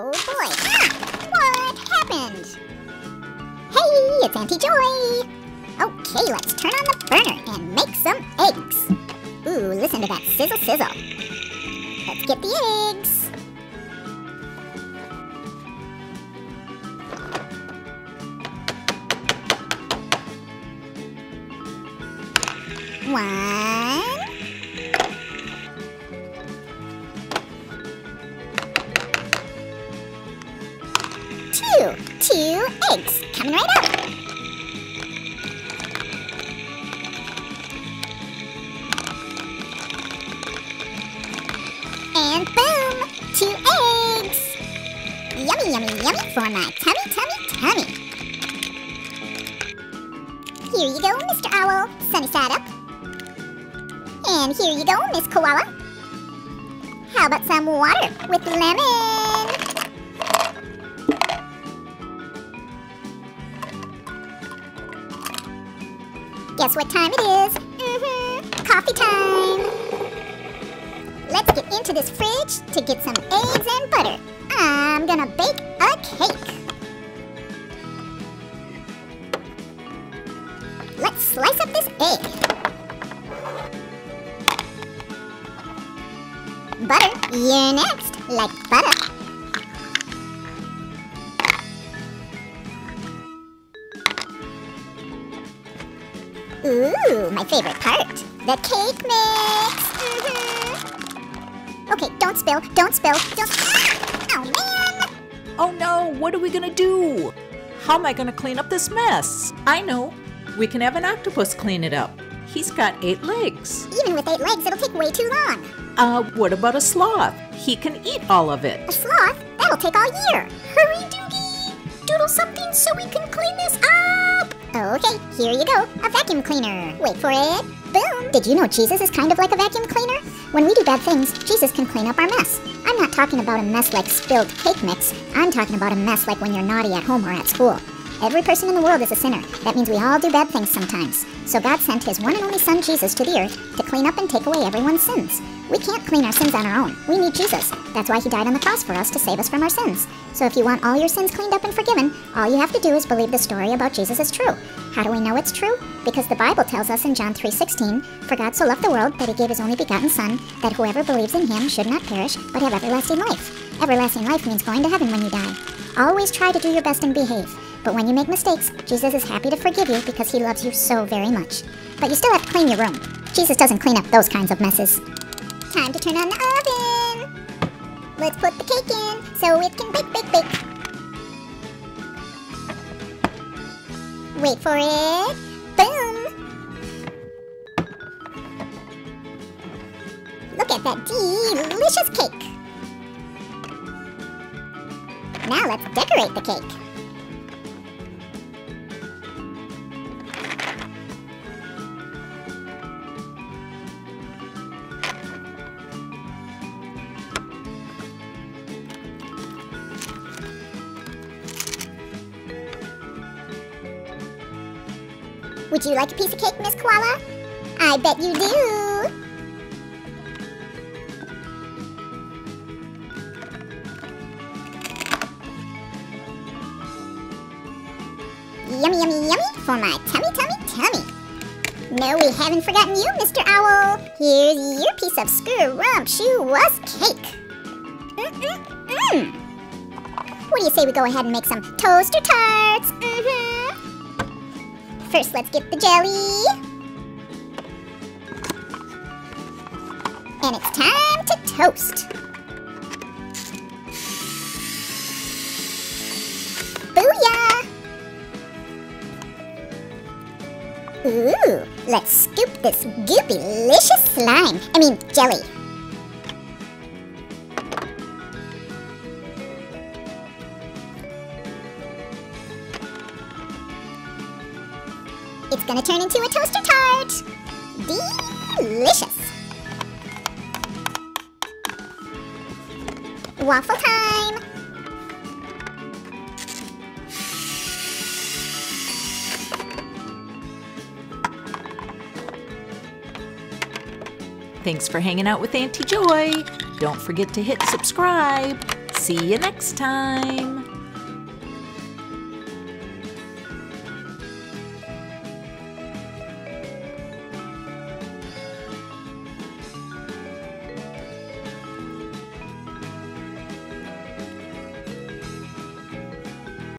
Oh boy. Ah, what happened? Hey, it's Auntie Joy. Okay, let's turn on the burner and make some eggs. Ooh, listen to that sizzle sizzle. Let's get the eggs. One. Two. Two eggs coming right up. And boom! Two eggs! Yummy, yummy, yummy for my tummy, tummy, tummy. Here you go, Mr. Owl, sunny side up. And here you go, Miss Koala. How about some water with lemon? Guess what time it is? Mm-hmm, coffee time. Let's get into this fridge to get some eggs and butter. I'm gonna bake a cake. Let's slice up this egg. Butter, you're next. Like Ooh, my favorite part. The cake mix. Mhm. Okay, don't spill, don't spill, don't. Ah! Oh man! Oh no, what are we gonna do? How am I gonna clean up this mess? I know. We can have an octopus clean it up. He's got eight legs. Even with eight legs, it'll take way too long. Uh, what about a sloth? He can eat all of it. A sloth? That'll take all year. Hurry, Doogie! Doodle something so we can clean this up! Okay, here you go. A vacuum cleaner. Wait for it. Boom! Did you know Jesus is kind of like a vacuum cleaner? When we do bad things, Jesus can clean up our mess. I'm not talking about a mess like spilled cake mix. I'm talking about a mess like when you're naughty at home or at school. Every person in the world is a sinner. That means we all do bad things sometimes. So God sent his one and only son Jesus to the earth to clean up and take away everyone's sins. We can't clean our sins on our own. We need Jesus. That's why he died on the cross for us to save us from our sins. So if you want all your sins cleaned up and forgiven, all you have to do is believe the story about Jesus is true. How do we know it's true? Because the Bible tells us in John 3:16, "For God so loved the world that he gave his only begotten son, that whoever believes in him should not perish, but have everlasting life." Everlasting life means going to heaven when you die. Always try to do your best and behave. But when you make mistakes, Jesus is happy to forgive you because he loves you so very much. But you still have to clean your room. Jesus doesn't clean up those kinds of messes. Time to turn on the oven. Let's put the cake in so it can bake, bake, bake. Wait for it. Boom! Look at that delicious cake. Now let's decorate the cake. Would you like a piece of cake, Miss Koala? I bet you do. Yummy, yummy, yummy for my tummy, tummy, tummy. No, we haven't forgotten you, Mr. Owl. Here's your piece of scrumptious cake. Mm-mm-mm. What do you say we go ahead and make some toaster tarts? Mm-hmm. First, let's get the jelly. And it's time to toast. Booyah! Ooh, let's scoop this goopy-licious slime. I mean, jelly. It's gonna turn into a toaster tart. Delicious. Waffle time. Thanks for hanging out with Auntie Joy. Don't forget to hit subscribe. See you next time.